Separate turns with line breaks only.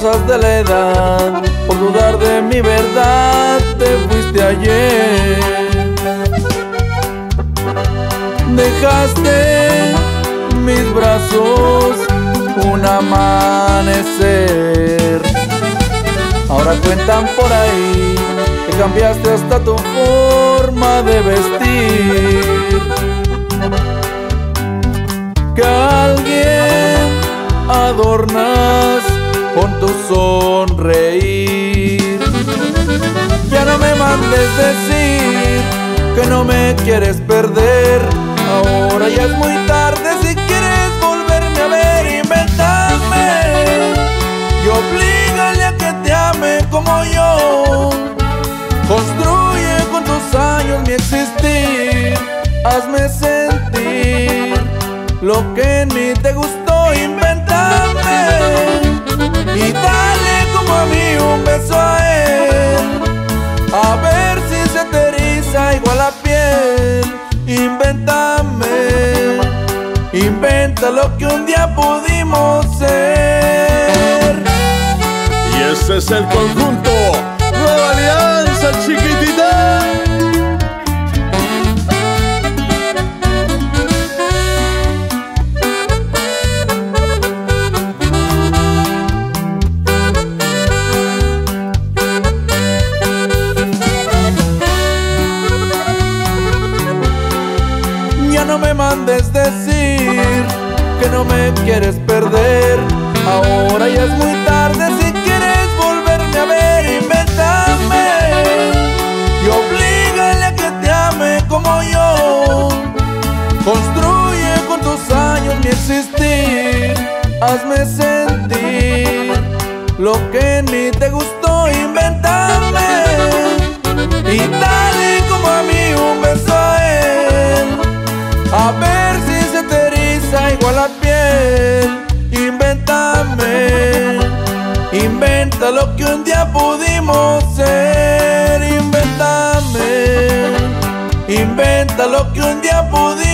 cosas de la edad, por dudar de mi verdad, te fuiste ayer. Dejaste mis brazos un amanecer. Ahora cuentan por ahí que cambiaste hasta tu forma de vestir. Adornas con tu sonreír. Ya no me mandes decir que no me quieres perder. Ahora ya es muy tarde si quieres volverme a ver, inventame y oblígale a que te ame como yo. Construye con tus años mi existir, hazme sentir lo que en mí te gustó, inventame, inventa lo que un día pudimos ser.
Y ese es el conjunto Nueva Alianza Chiquitita.
Ya no me mandes decir que no me quieres perder. Ahora ya es muy tarde si quieres volverme a ver, inventame y oblígale a que te ame como yo. Construye con tus años mi existir, hazme sentir lo que mí te gustó, inventame y dale lo que un día pudimos ser. Inventame, inventa lo que un día pudimos.